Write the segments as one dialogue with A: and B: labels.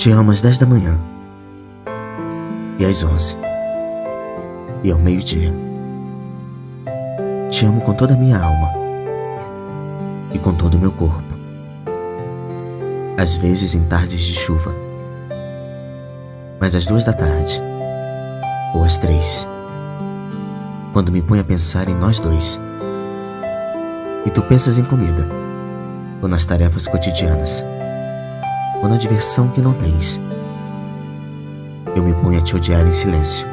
A: Te amo às 10 da manhã, e às 11, e ao meio-dia. Te amo com toda a minha alma e com todo o meu corpo. Às vezes em tardes de chuva, mas às duas da tarde, ou às três, quando me ponho a pensar em nós dois, e tu pensas em comida. Ou nas tarefas cotidianas ou na diversão que não tens. Eu me ponho a te odiar em silêncio,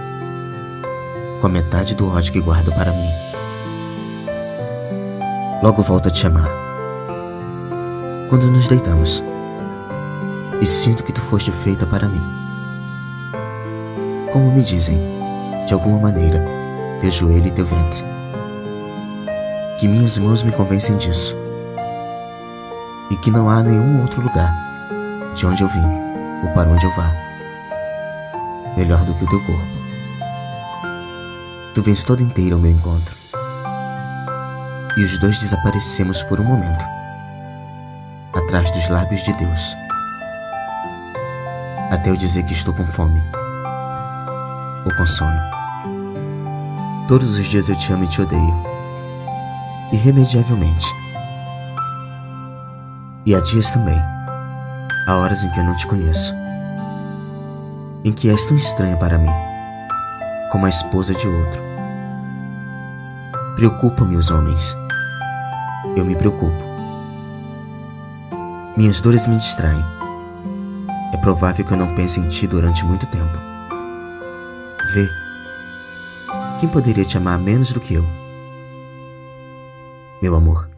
A: com a metade do ódio que guardo para mim. Logo volto a te amar. Quando nos deitamos, e sinto que tu foste feita para mim. Como me dizem, de alguma maneira, teu joelho e teu ventre. Que minhas mãos me convencem disso. Que não há nenhum outro lugar de onde eu vim ou para onde eu vá. Melhor do que o teu corpo. Tu vens toda inteira ao meu encontro. E os dois desaparecemos por um momento atrás dos lábios de Deus. Até eu dizer que estou com fome ou com sono. Todos os dias eu te amo e te odeio. Irremediavelmente. E há dias também Há horas em que eu não te conheço, em que és tão estranha para mim, como a esposa de outro. Preocupa-me os homens. Eu me preocupo. Minhas dores me distraem. É provável que eu não pense em ti durante muito tempo. Vê. Quem poderia te amar menos do que eu? Meu amor.